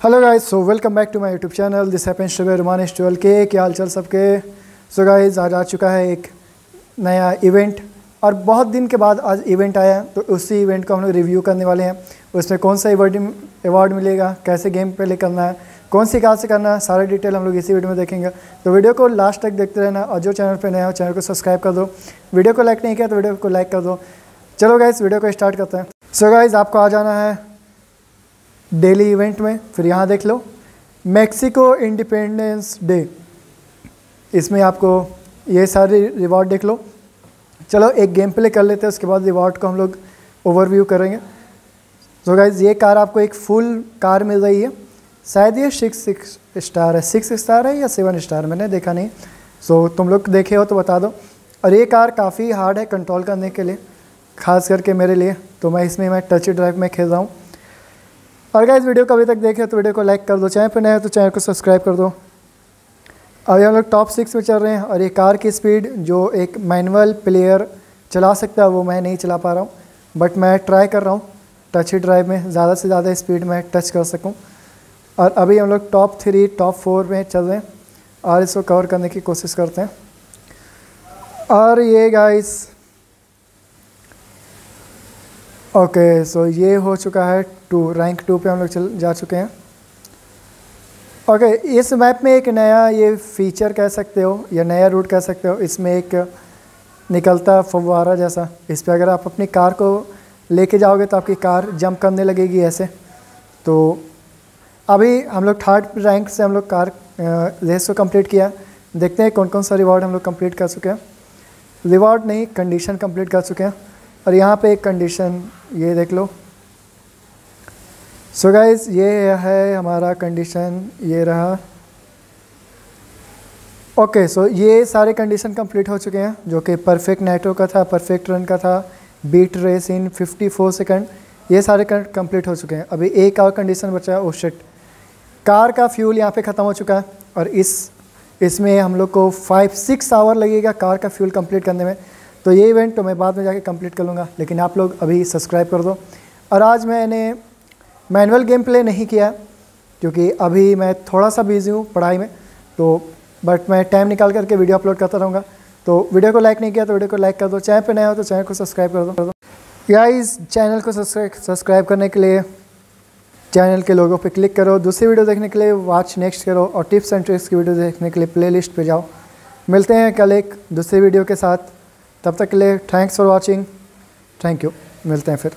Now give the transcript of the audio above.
Hello guys so welcome back to my YouTube channel this happens to be Rumanish twelve के क्या हाल चाल सबके? So guys आज आ चुका है एक नया इवेंट और बहुत दिन के बाद आज इवेंट आया तो उसी इवेंट को हम लोग रिव्यू करने वाले हैं। उसमें कौन सा अवार्ड अवार्ड मिलेगा, कैसे गेम प्ले करना है, कौन सी कार से करना है, सारा डिटेल हम लोग इसी वीडियो में देखेंगे। तो वीडियो को लास्ट तक देखते रहना और जो चैनल पर नया हो चैनल को सब्सक्राइब कर दो। वीडियो को लाइक नहीं किया तो वीडियो को लाइक कर दो। चलो गाइज़ वीडियो को स्टार्ट करते हैं। सो गाइज़ आपको आ जाना है डेली इवेंट में फिर यहाँ देख लो मैक्सिको इंडिपेंडेंस डे। इसमें आपको ये सारे रिवॉर्ड देख लो। चलो एक गेम प्ले कर लेते हैं उसके बाद रिवॉर्ड को हम लोग ओवरव्यू करेंगे। तो so गाइज़ ये कार आपको एक फुल कार मिल रही है। शायद ये सिक्स सिक्स स्टार है। सिक्स स्टार है या सेवन स्टार मैंने देखा नहीं। सो so, तुम लोग देखे हो तो बता दो। और ये कार काफ़ी हार्ड है कंट्रोल करने के लिए खास करके मेरे लिए। तो मैं इसमें मैं टच ड्राइव में खेल रहा हूँ। और गाइस वीडियो को अभी तक देखे तो वीडियो को लाइक कर दो। चैनल पर नए हो तो चैनल को सब्सक्राइब कर दो। अभी हम लोग टॉप सिक्स में चल रहे हैं और ये कार की स्पीड जो एक मैनुअल प्लेयर चला सकता है, वो मैं नहीं चला पा रहा हूँ। बट मैं ट्राई कर रहा हूँ। टच ही ड्राइव में ज़्यादा से ज़्यादा स्पीड में टच कर सकूँ। और अभी हम लोग टॉप थ्री टॉप फोर में चल रहे हैं और इसको कवर करने की कोशिश करते हैं। और ये गाइस ओके सो ये हो चुका है टू रैंक टू पे हम लोग चल जा चुके हैं। ओके okay, इस मैप में एक नया ये फीचर कह सकते हो या नया रूट कह सकते हो। इसमें एक निकलता फवारा जैसा। इस पर अगर आप अपनी कार को लेके जाओगे तो आपकी कार जंप करने लगेगी ऐसे। तो अभी हम लोग थर्ड रैंक से हम लोग कार रेस को कंप्लीट किया। देखते हैं कौन कौन सा रिवॉर्ड हम लोग कंप्लीट कर चुके हैं। रिवॉर्ड नहीं कंडीशन कंप्लीट कर चुके हैं। और यहाँ पे एक कंडीशन ये देख लो। सो so गाइज़ ये है हमारा कंडीशन ये रहा। ओके okay, सो so ये सारे कंडीशन कंप्लीट हो चुके हैं जो कि परफेक्ट नेटो का था परफेक्ट रन का था बीट रेस इन 54 सेकंड ये सारे कंप्लीट हो चुके हैं। अभी एक और कंडीशन बचा है ओशिट कार का फ्यूल यहाँ पे ख़त्म हो चुका है और इस इसमें हम लोग को फाइव सिक्स आवर लगेगा कार का फ्यूल कंप्लीट करने में। तो ये इवेंट तो मैं बाद में जाके कंप्लीट कर लूँगा, लेकिन आप लोग अभी सब्सक्राइब कर दो। और आज मैंने मैनुअल गेम प्ले नहीं किया, क्योंकि अभी मैं थोड़ा सा बिज़ी हूँ पढ़ाई में तो बट मैं टाइम निकाल करके वीडियो अपलोड करता रहूँगा। तो वीडियो को लाइक नहीं किया तो वीडियो को लाइक कर दो। चैनल पे नया हो तो चैनल को सब्सक्राइब कर दो। कर या इस चैनल को सब्सक्राइब करने के लिए चैनल के लोगों पर क्लिक करो। दूसरी वीडियो देखने के लिए वॉच नेक्स्ट करो और टिप्स एंड ट्रिक्स की वीडियो देखने के लिए प्लेलिस्ट पे जाओ। मिलते हैं कल एक दूसरी वीडियो के साथ। तब तक के लिए thanks for watching thank you मिलते हैं फिर.